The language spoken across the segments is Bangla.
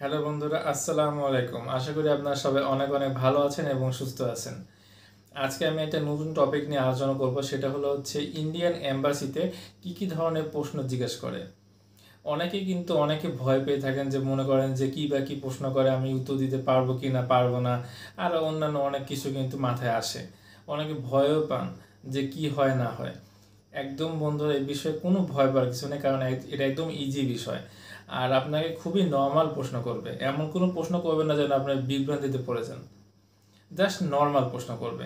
হ্যালো বন্ধুরা, আসসালামু আলাইকুম। আশা করি আপনারা সবাই অনেক অনেক ভালো আছেন এবং সুস্থ আছেন। আজকে আমি একটা নতুন টপিক নিয়ে আলোচনা করব, সেটা হলো হচ্ছে ইন্ডিয়ান এম্বাসিতে কি কি ধরনের প্রশ্ন জিজ্ঞেস করে। অনেকে কিন্তু অনেকে ভয় পেয়ে থাকেন যে মনে করেন যে কি বা কি প্রশ্ন করে, আমি উত্তর দিতে পারব কি না, পারব না, আর অন্যান্য অনেক কিছু কিন্তু মাথায় আসে। অনেকে ভয়ও পান যে কি হয়, না হয়। একদম বন্ধুরা, এই বিষয়ে কোনো ভয় পাওয়ার কিছু নেই, কারণ এটা একদম ইজি বিষয়। আর আপনাকে খুবই নর্মাল প্রশ্ন করবে। এমন কোনো প্রশ্ন করবে না যেন আপনার বিভ্রান্তিতে পড়েছেন। জাস্ট নর্মাল প্রশ্ন করবে।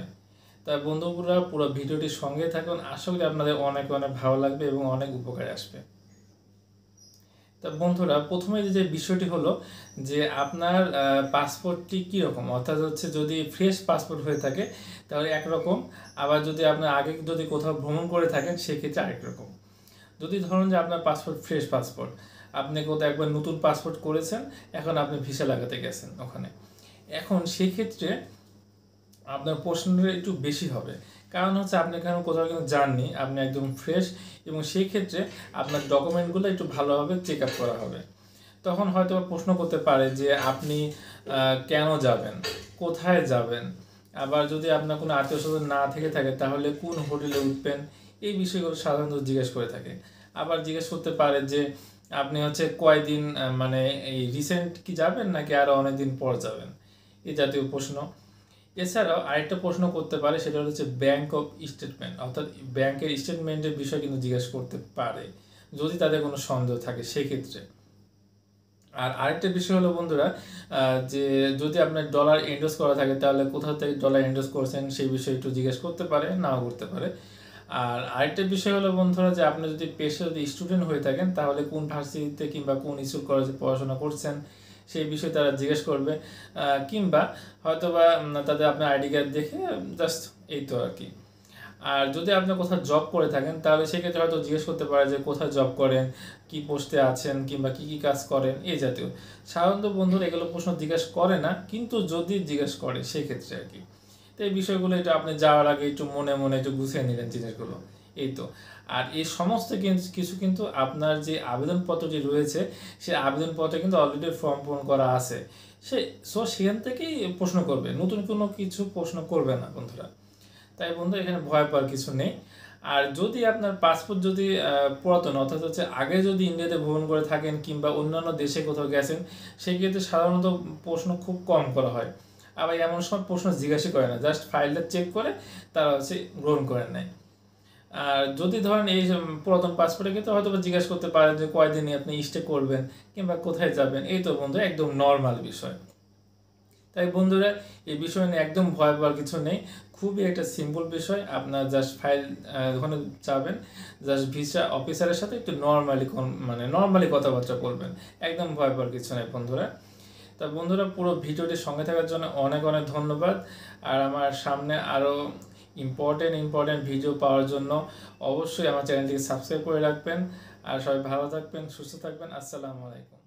তাই বন্ধুরা, পুরো ভিডিওটির সঙ্গে থাকুন। আশা করি আপনাদের অনেক অনেক ভালো লাগবে এবং অনেক উপকারে আসবে। তা বন্ধুরা, প্রথমে যে বিষয়টি হলো যে, আপনার পাসপোর্টটি কীরকম? অর্থাৎ হচ্ছে যদি ফ্রেশ পাসপোর্ট হয়ে থাকে, তাহলে একরকম। আবার যদি আপনার আগে যদি কোথাও ভ্রমণ করে থাকেন, সেক্ষেত্রে আরেক রকম। যদি ধরুন যে, আপনার পাসপোর্ট ফ্রেশ পাসপোর্ট, আপনি কোথাও একবার নতুন পাসপোর্ট করেছেন, এখন আপনি ভিসা লাগাতে গেছেন ওখানে। এখন সেক্ষেত্রে আপনার প্রশ্নটা একটু বেশি হবে। কারণ হচ্ছে আপনি এখানে কোথাও কিন্তু যাননি, আপনি একদম ফ্রেশ এবং সেই ক্ষেত্রে আপনার ডকুমেন্টগুলো একটু ভালোভাবে চেক আপ করা হবে। তখন হয়তো প্রশ্ন করতে পারে যে আপনি কেন যাবেন? কোথায় যাবেন? আবার যদি আপনার কোনো আত্মীয় স্বজন না থেকে থাকে, তাহলে কোন হোটেলে উঠবেন? এই বিষয়গুলো সাধারণত জিজ্ঞেস করে থাকে। আবার জিজ্ঞেস করতে পারে যে আপনি হচ্ছে কয়দিন মানে এই রিসেন্ট কি যাবেন নাকি আরও অনেক দিন পর যাবেন? এই জাতীয় প্রশ্ন। এছাড়াও আরেকটা প্রশ্ন করতে পারে, সেটা হচ্ছে ব্যাংক অফ স্টেটমেন্ট অর্থাৎ ব্যাংকের স্টেটমেন্টের বিষয় কিন্তু জিজ্ঞেস করতে পারে, যদি তাদের কোনো সন্দেহ থাকে সেক্ষেত্রে। আর আরেকটা বিষয় হলো বন্ধুরা যে যদি আপনার ডলার এন্ডোজ করা থাকে, তাহলে কোথা থেকে ডলার এন্ডোজ করছেন সেই বিষয়ে একটু জিজ্ঞেস করতে পারে, নাও করতে পারে। আর আরেকটা বিষয় হলো বন্ধুরা, যে আপনি যদি পেশা যদি স্টুডেন্ট হয়ে থাকেন, তাহলে কোন ভার্সিটিতে কিংবা কোন স্কুল কলেজে পড়াশোনা করছেন সেই বিষয়ে তারা জিজ্ঞেস করবে কিংবা হয়তো বা তাদের আপনার আইডি কার্ড দেখে জাস্ট এই তো আর কি। আর যদি আপনি কোথাও জব করে থাকেন, তাহলে সেক্ষেত্রে হয়তো জিজ্ঞেস করতে পারে যে কোথায় জব করেন, কি পোস্টে আছেন, কিংবা কি কি কাজ করেন, এই জাতীয়। সাধারণত বন্ধুরা এগুলো প্রশ্ন জিজ্ঞেস করে না, কিন্তু যদি জিজ্ঞেস করে, সেক্ষেত্রে আর কি। তো এই বিষয়গুলো এটা আপনি যাওয়ার আগে একটু মনে মনে একটু গুছিয়ে নিলেন জিনিসগুলো। এই তো আর এই সমস্ত কিছু কিন্তু আপনার যে আবেদনপত্রটি রয়েছে সেই আবেদনপত্রে কিন্তু অলরেডি ফর্ম পূরণ করা আছে। সে সো সেখান থেকেই প্রশ্ন করবে। নতুন কোনো কিছু প্রশ্ন করবে না বন্ধুরা। তাই বন্ধু, এখানে ভয় পাওয়ার কিছু নেই। আর যদি আপনার পাসপোর্ট যদি পুরাতন, অর্থাৎ হচ্ছে আগে যদি ইন্ডিয়াতে ভ্রমণ করে থাকেন কিংবা অন্যান্য দেশে কোথাও গেছেন, সেক্ষেত্রে সাধারণত প্রশ্ন খুব কম করা হয়। আবার এমন সময় প্রশ্ন জিজ্ঞাসা করে না জাস্ট ফাইলটা চেক করে তারা হচ্ছে গ্রহণ করে নেয়। আর যদি ধরেন এই পুরাতন পাসপোর্টের ক্ষেত্রে হয়তো জিজ্ঞাসা করতে পারেন যে কয়দিনই আপনি স্টে করবেন কিংবা কোথায় যাবেন, এই তো বন্ধু, একদম নর্মাল বিষয়। তাই বন্ধুরা, এই বিষয় নিয়ে একদম ভয় পাওয়ার কিছু নেই, খুবই একটা সিম্পল বিষয়। আপনার জাস্ট ফাইল ওখানে যাবেন জাস্ট ভিসা অফিসারের সাথে একটু নর্মালি মানে নর্মালি কথাবার্তা বলবেন। একদম ভয় পাওয়ার কিছু নেই বন্ধুরা। তা বন্ধুরা, পুরো ভিডিওটির সঙ্গে থাকার জন্য অনেক অনেক ধন্যবাদ। আর আমার সামনে আরও ইম্পর্টেন্ট ইম্পর্টেন্ট ভিডিও পাওয়ার জন্য অবশ্যই আমার চ্যানেলটিকে সাবস্ক্রাইব করে রাখবেন। আর সবাই ভালো থাকবেন, সুস্থ থাকবেন। আসসালামু আলাইকুম।